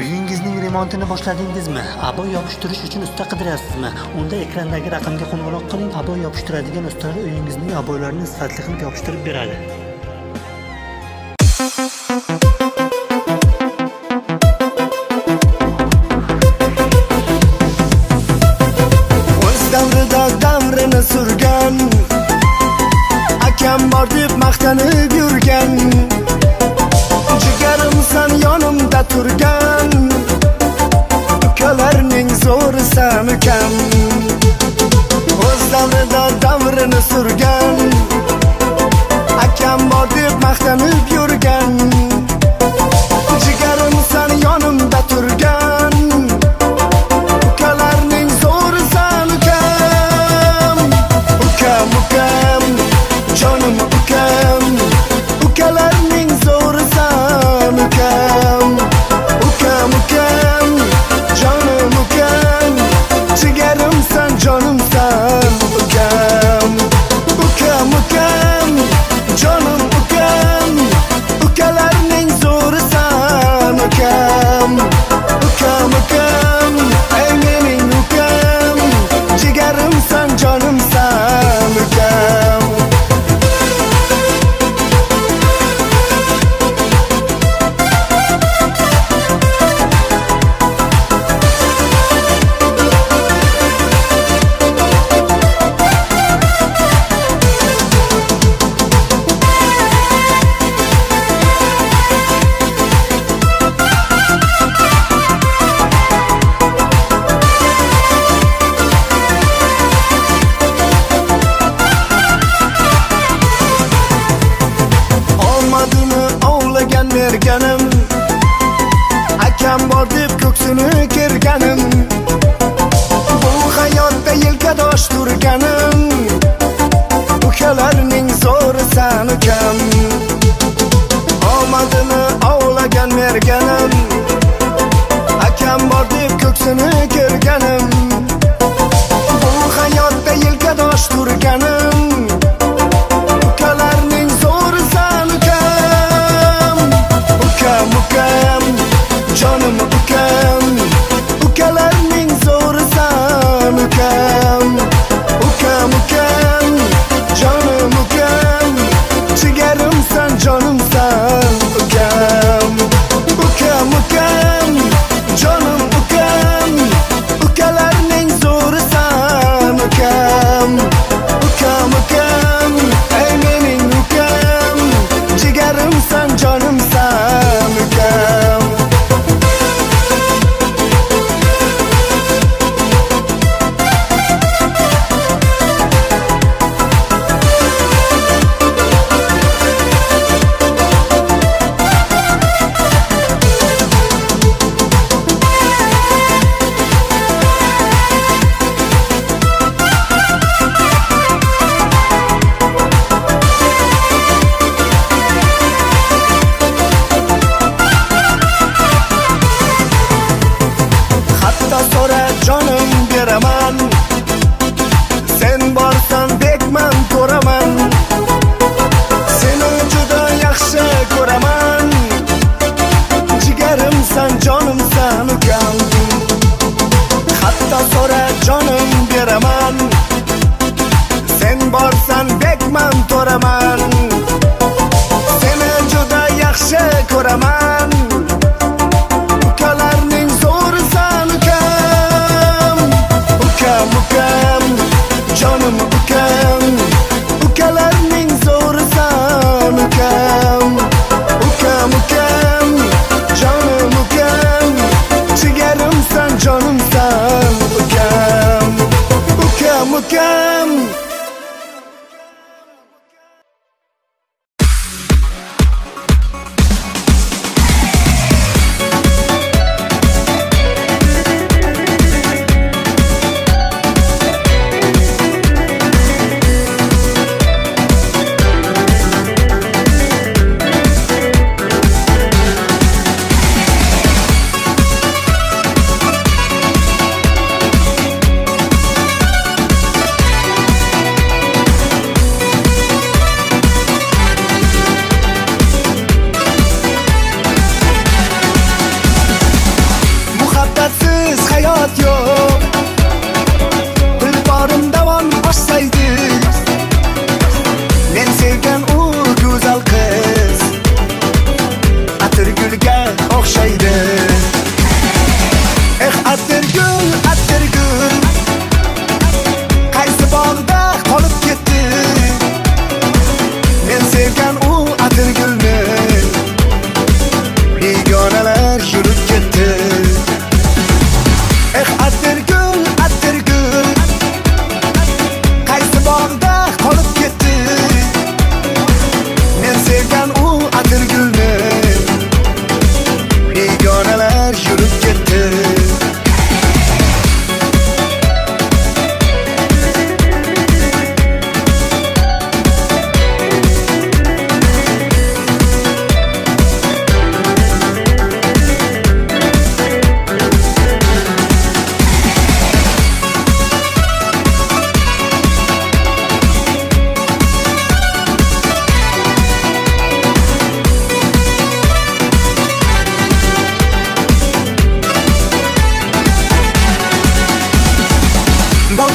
uyingizning remontini boshladingizmi? Abo yopishtirish uchun usta qidiryapsizmi? Unda ekrandagi raqamga qo'ng'iroq qiling. Abo yopishtiradigan ustalar uyingizning aboylarini sifatli yopishtirib beradi.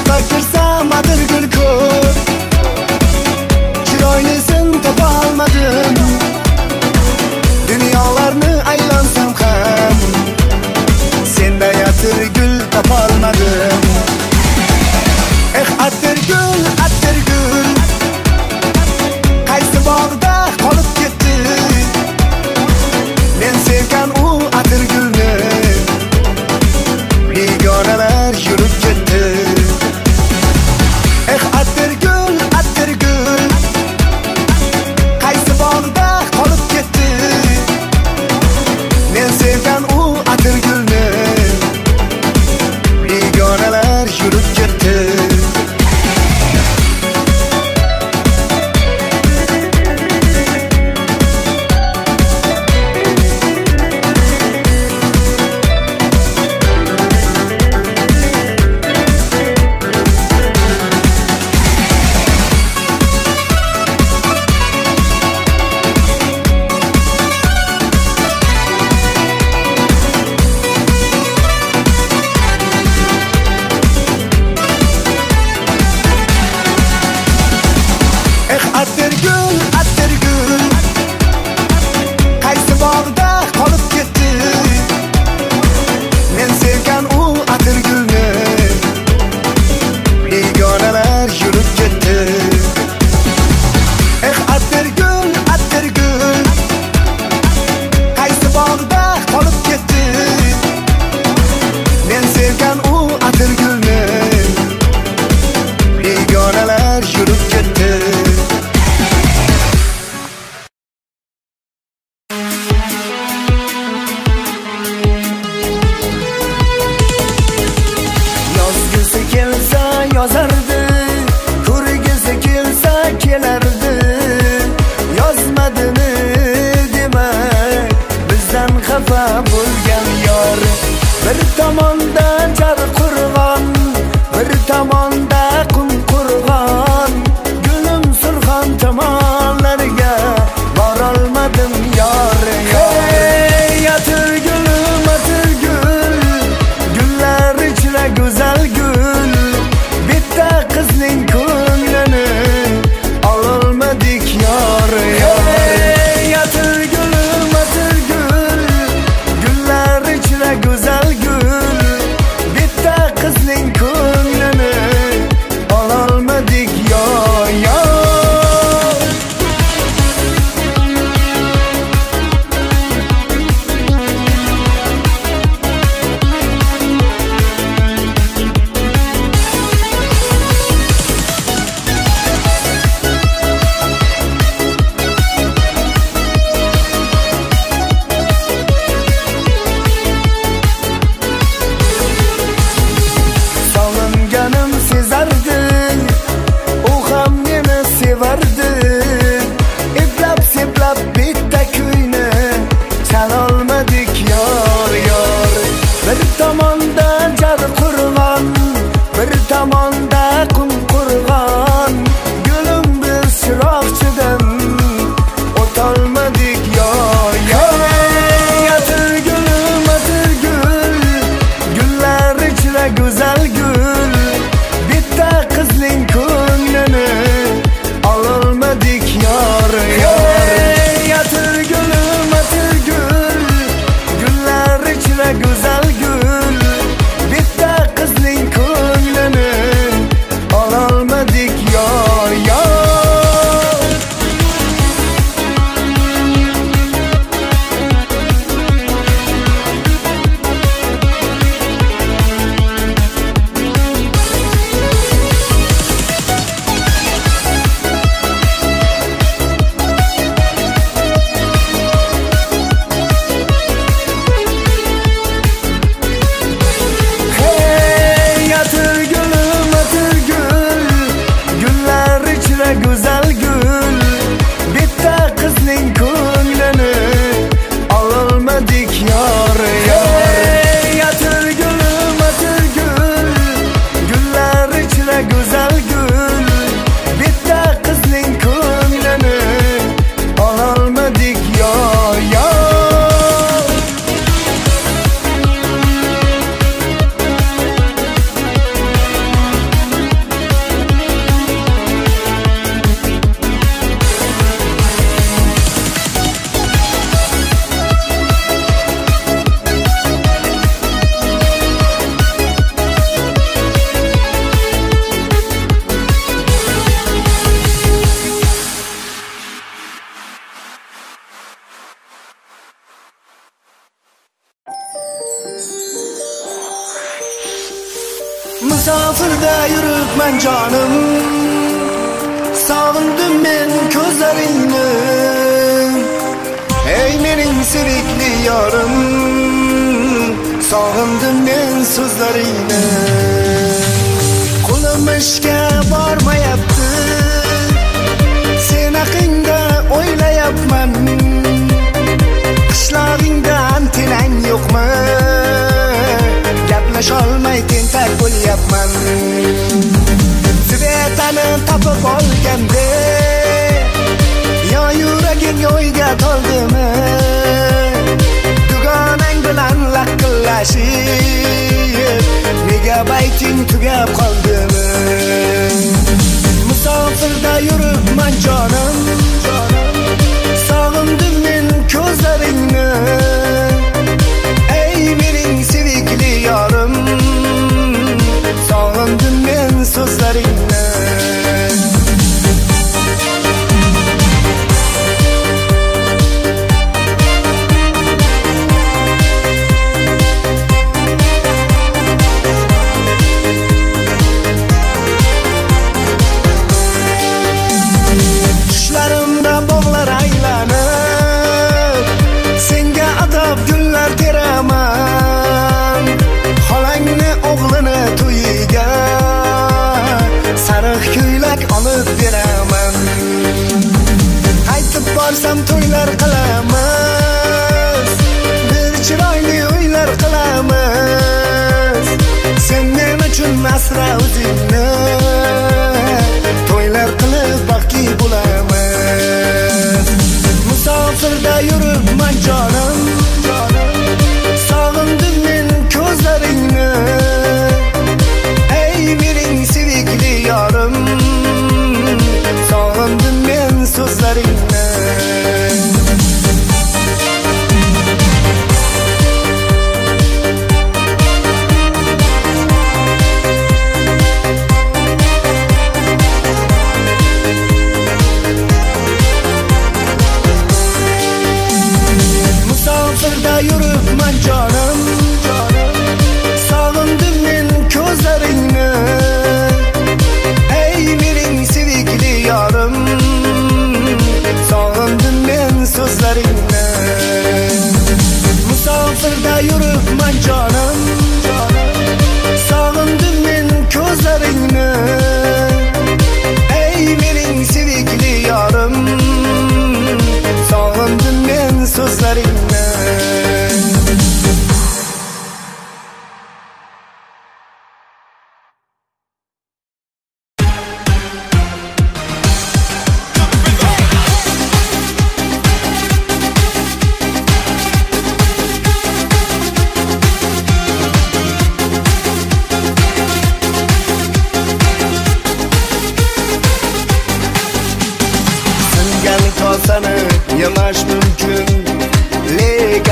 Takırsa madır gırgır ben canım Sağındım ben közlerini Ey benim sirikli yarım Sağındım ben sözlerini Kulum eşke varmayıp ko'p olganda yo yuraging o'yga toldimi? Dugonang bilan laqillashib megabayting tugab qoldimi? Musofirda yuribman jonim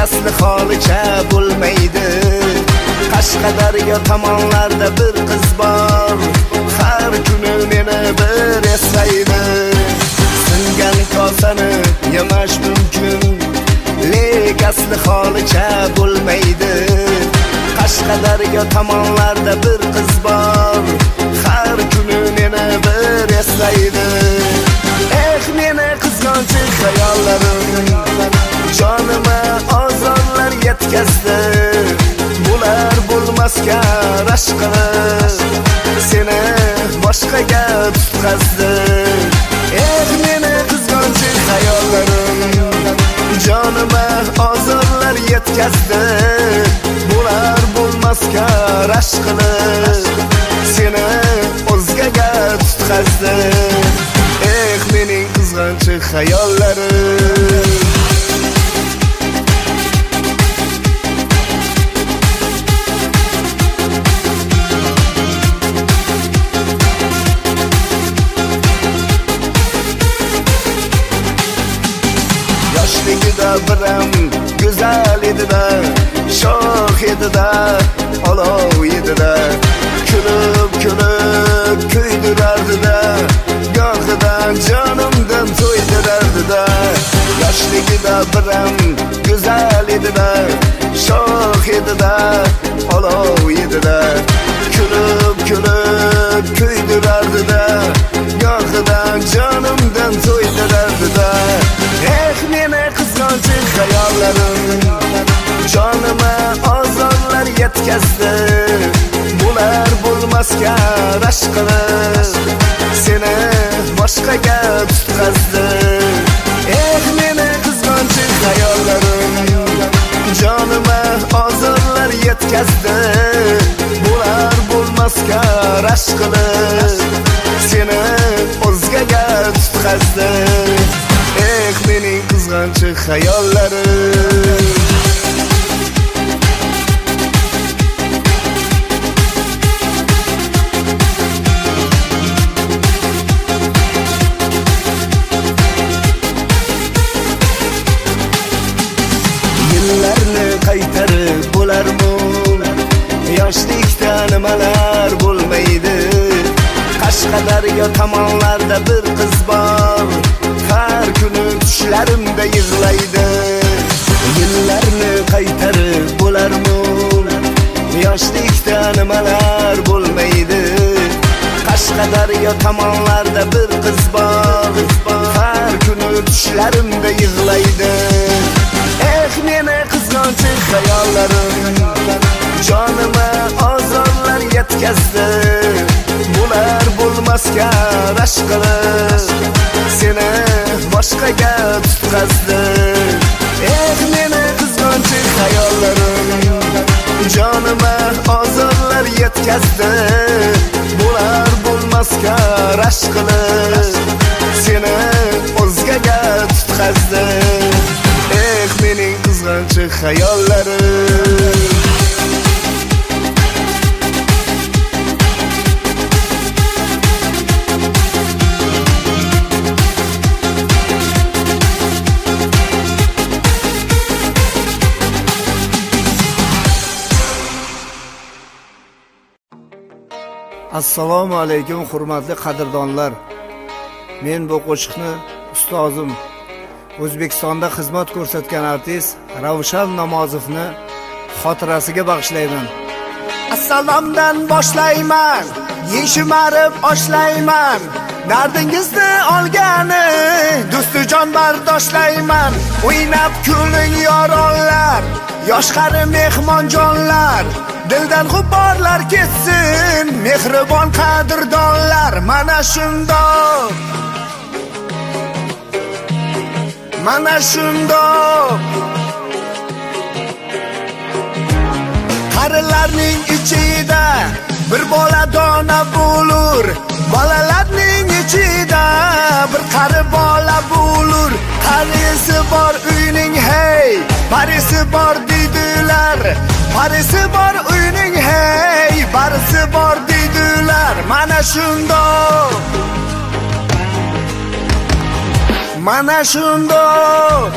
asli holicha bo'lmaydi. Qashqadaryo tomonlarda bir qiz bor. Har kuni meni bir eslaydi. Singan kosani yemash mumkin. Lek asli holicha bo'lmaydi. Qashqadaryo tomonlarda bir qiz bor. Har kuni meni bir eslaydi. Eh meni qizg'onchi xayollarim. Jonima yetkazdi bo'lar bo'lmasga rashk qilib seni boshqaga tutqazdi. Eh meni qizg'onchi hayollarim. Jonima ozorlar yetkazdi. Bo'lar bo'lmasga rashk qilib seni o'zgaga tutqazdi. Eh mening qizg'onchi xayollarim yoshligida biram go'zal edida shoh edida olov edida kulib kulib kuydirardida gohidan jonimdan to'ydirardida yoshligida biram go'zal edida shoh edida olov edida kulib kulib o'tkazdi. Bo'lar bo'lmasga rashq qilib seni boshqaga tutqazdi. Eh meni qizg'onchi xayollarim jonima ozorlar yetkazdi. Bo'lar bo'lmasga rashq qilib seni o'zgaga tutqazdi. Eh mening qizg'onchi xayollarim. Yillarni qaytarib bo'larmi yoshlikda nimalar bo'lmaydi qashqadaryo tomonlarda bir qiz bor har kuni tushlarimda yig'laydi yillarni qaytarib bo'larmi yoshlikda nimalar bo'lmaydi qashqadaryo tomonlarda bir qiz bor har kuni tushlarimda yig'laydi eh meni qizg'onchi xayollarim jonima ozorlar yetkazdi bular bo'lmasga rashk qilib seni boshqaga tutqazdi eh meni qizg'onchi xayollarim jonima ozorlar yetkazdi bular bo'lmasga rashk qilib seni o'zgaga tutqazdi qizg'anchiq xayollarim assalomu alaykum hurmatli qadrdonlar. Men bu qo'shiqni ustozim o'zbekistonda xizmat ko'rsatgan artist ravshan namozovni xotirasiga bag'ishlayman. Assalomdan boshlayman yeshimarib oshlayman. Dardingizni olgani do'stijon bardoshlayman o'ynab kuling yoronlar yoshqari mehmonjonlar. Dildan g'ubborlar ketsin mehribon qadrdonlar. Mana shundoq mana shundoq qarilarning ichida bir bola dona bo'lur bolalarning ichida bir qari bola bo'lur qarisi bor uyning hey! Parisi bor deydilar parisi bor uyning hey! Barisi bor deydilar mana shundoq mana shundoq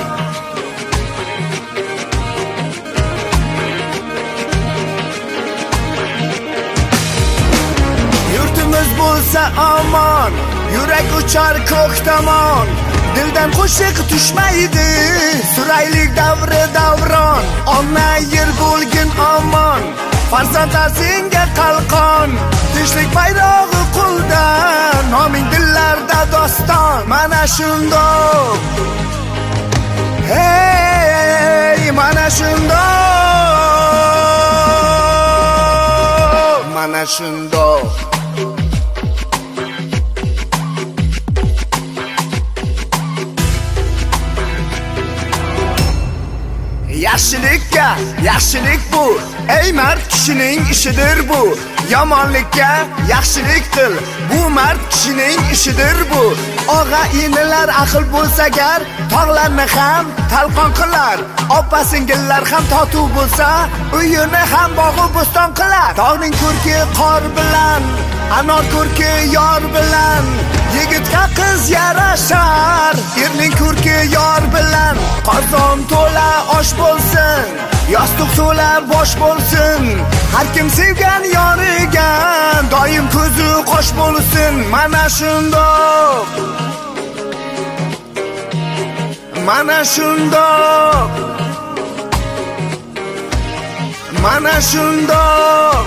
yurtimiz bo'lsa omon yurak uchar ko'k tomon dildan qo'shiq tushmaydi suraylik davri davron ona yer bo'lgin omon farzandlar senga qalqon tinchlik bayrog'i qo'lda noming dillarda doston mana shundoq hey mana shundoq mana shundoq yaxshilikka yaxshilik bu. Ey mard kishining ishidir bu yomonlikka yaxshilik til bu mard kishining ishidir bu. Og'a inilar aql bo'lsa gar tog'larni ham talqon qilar. Opa singillar ham totuv bo'lsa uyini ham bog'u bo'ston qilar. Tog'ning ko'rki qor bilan anor ko'rki yor bilan yigitga qiz yarashar. Erning ko'rki yor bilan qozon to'la osh bo'lsin yostiq to'la bosh bo'lsin. Har kim sevgan yori ko'zi qosh bo'lsin mana shundoq mana shundoq mana shundoq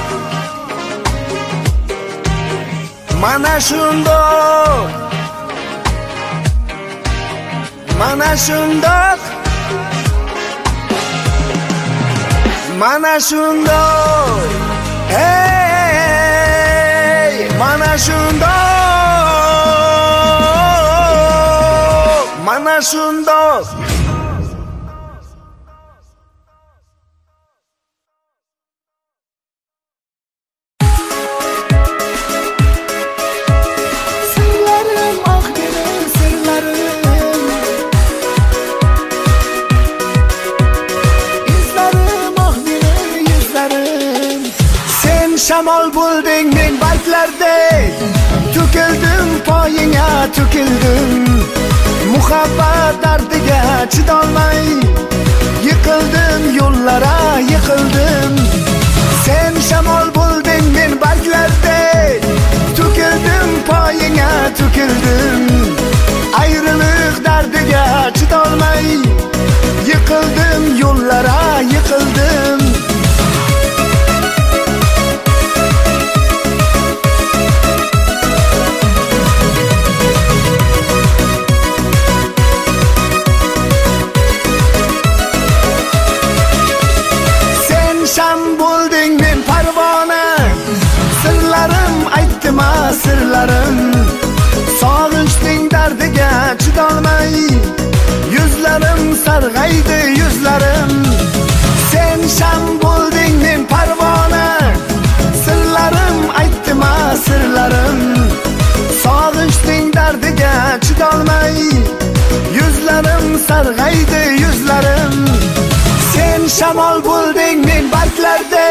mana shundoq mana shundoq mana shundoq hey mana shundoq to'kildim muhabbat dardiga chidolmay yiqildim yo'llara yiqildim sen shamol bo'lding men barglardek to'kildim poyingga to'kildim ayriliq dardiga chidolmay yiqildim yo'llara yiqildim sarg'aydi yuzlarim. Sen sham bo'lding men parvona. Sirlarim aytdima sirlarim. Sog'inchning dardiga chidolmay yuzlarim sarg'aydi yuzlarim. Sen shamol bo'lding men barglardek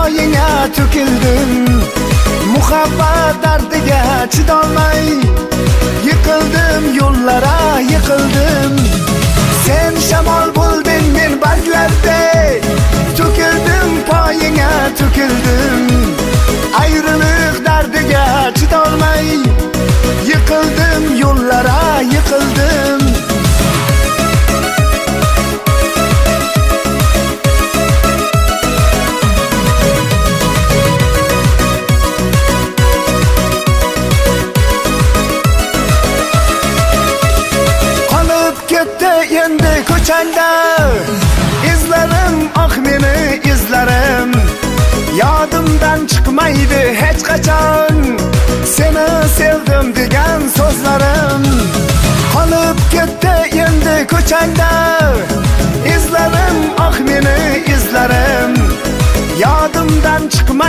poyingga to'kildim muhabbat dardiga chidolmay yiqildim yo'llara yiqildim sen shamol bo'lding men barglardek to'kildim poyingga to'kildim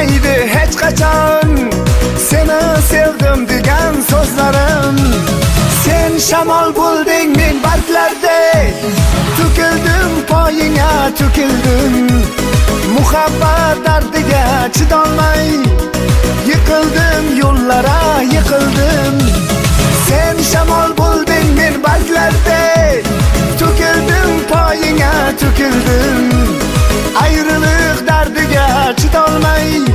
olmaydı hiç kaçan Seni sevdim digen sözlerim Sen şamal buldun min barklerde Tüküldüm payına tüküldüm Muhabbet ardıge çidolmay Yıkıldım yollara yıkıldım Sen şamal buldun min barklerde Tüküldüm payına tüküldüm Ayrılık tutolmay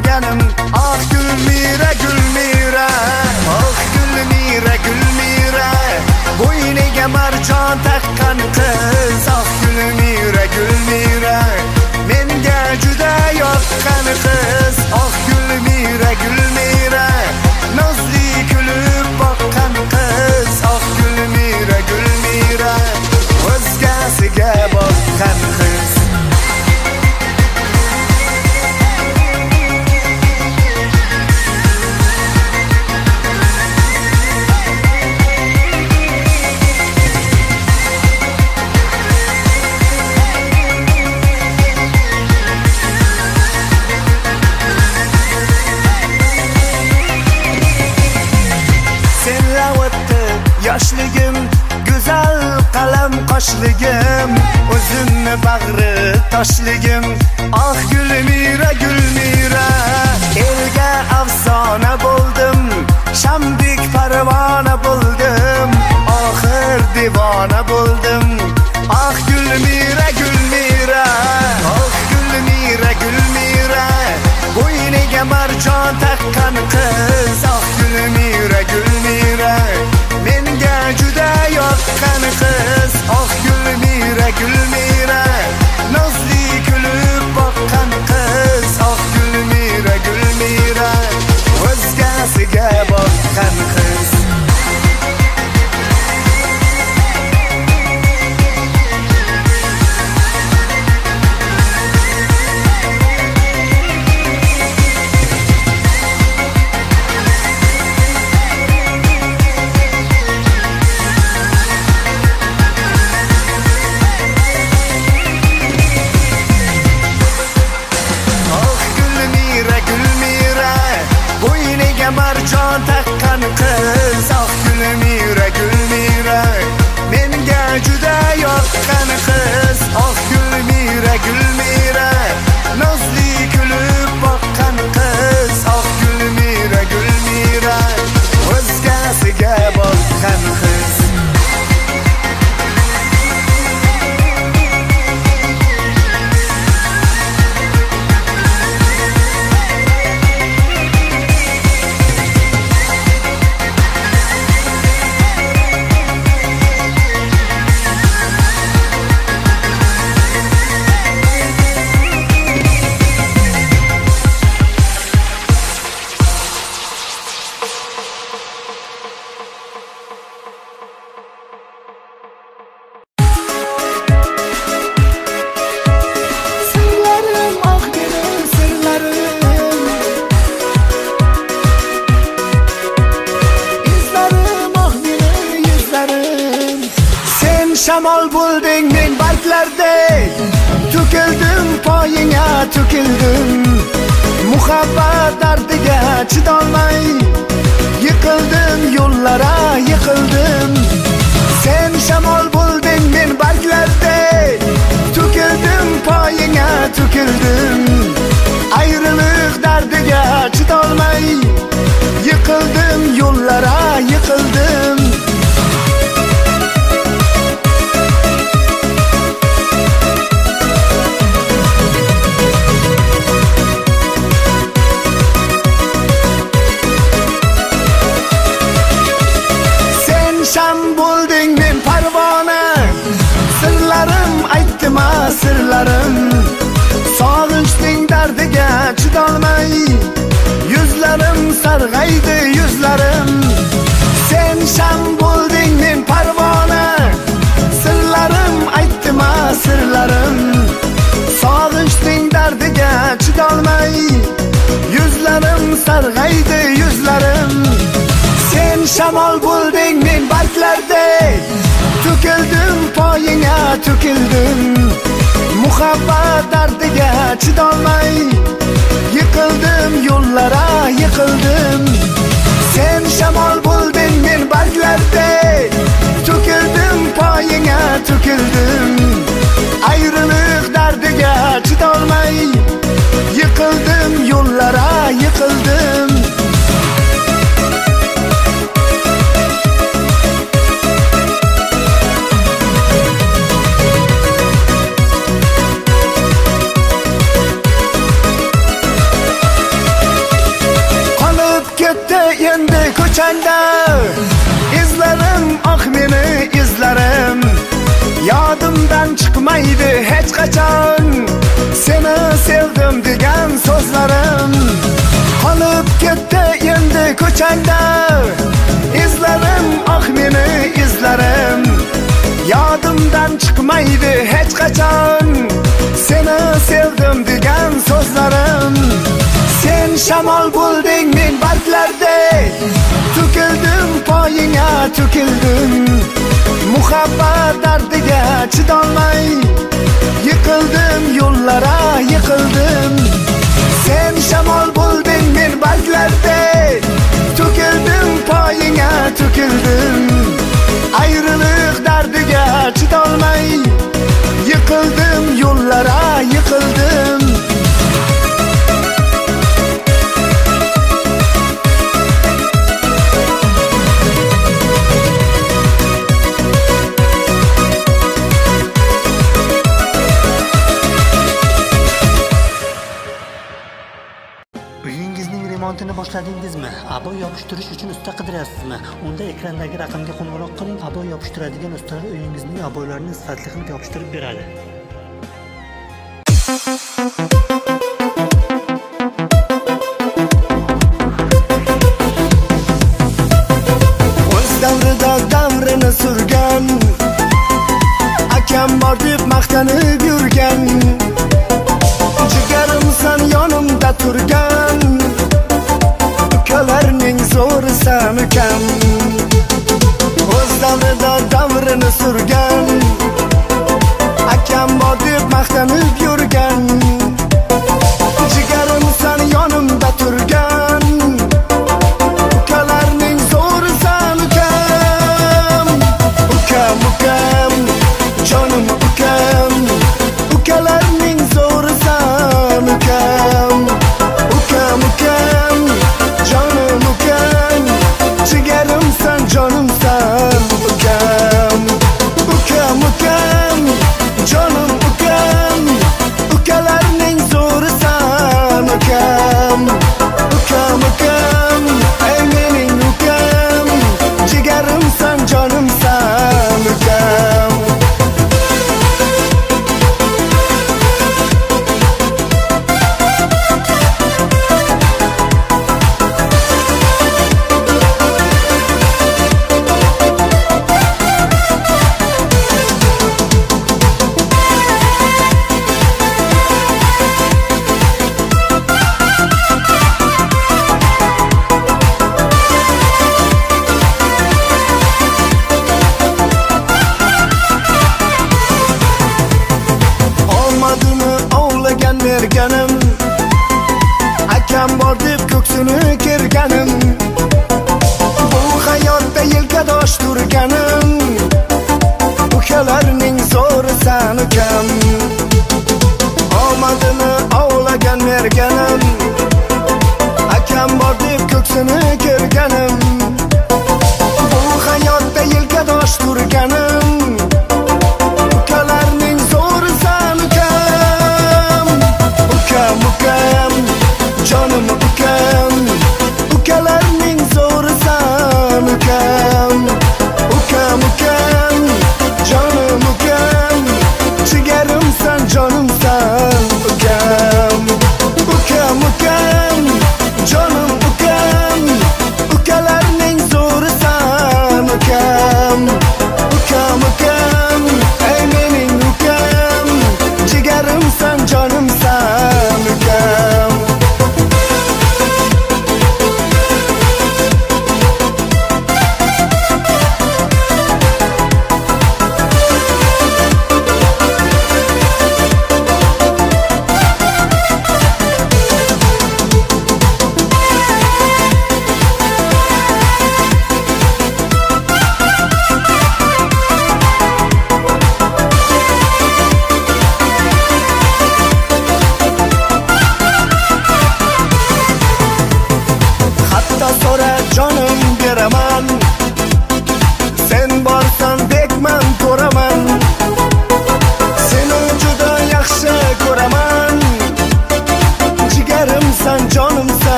I got Yaş shamol bo'lding men barglardek to'kildim poyingga to'kildim Muhabbat dardiga chidolmay. Yiqildim yollara yiqildim. Sen shamol bo'lding men barglardek to'kildim poyingga to'kildim ayriliq dardiga chidolmay. Yiqildim yollara yiqildim. Chidolmay Yuzlarim sarg'aydi yuzlarim. Sen sham bo'lding men parvona. Sirlarim aytdima sirlarim. Sog'inchning dardiga chidolmay. Yuzlarim sarg'aydi yuzlarim. Sen shamol bo'lding men barglardek To'kildim poyingga to'kildim. Muhabbat dardiga chidolmay. yiqildim yo'llara yiqildim sen shamol bo'lding men barglarda. To'kildim poyingga to'kildim. Ayriliq dardiga chidolmay yiqildim yo'llara yiqildim o'shanda izlarim ah meni izlarim yodimdan chiqmaydi hech qachon seni sevdim degan so'zlarim qolib ketdi endi ko'changda izlarim ah meni izlarim yodimdan chiqmaydi hech qachon seni sevdim degan so'zlarim sen shamol bo'lding men barglardek to'kildim poyingga to'kildim. Muhabbat dardiga chidolmay. Yiqildim yo'llara yiqildim. Sen shamol bo'lding men barglardek to'kildim poyingga to'kildim. Ayriliq dardiga chidolmay. Yiqildim yo'llara yiqildim. Boshladingizmi? Abo yopishtirish uchun usta qidiryapsizmi? Unda ekrandagi raqamga qo'ng'iroq qiling. Abo yopishtiradigan ustalar uyingizning abolarini sifatli qilib yopishtirib beradi. o'z davrida davrini surgan akam bor deb maqtanib yurgan qo'lini surgan. Akam bor deb maqtanib yur